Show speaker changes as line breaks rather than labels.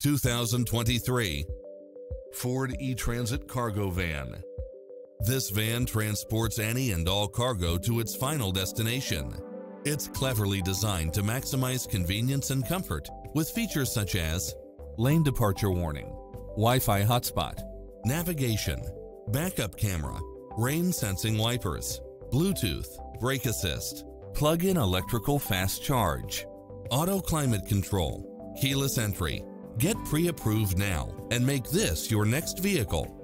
2023 Ford E-Transit Cargo Van. This van transports any and all cargo to its final destination. It's cleverly designed to maximize convenience and comfort with features such as lane departure warning, Wi-Fi hotspot, navigation, backup camera, rain sensing wipers, Bluetooth, brake assist, plug-in electrical fast charge, auto climate control, keyless entry, Get pre-approved now and make this your next vehicle.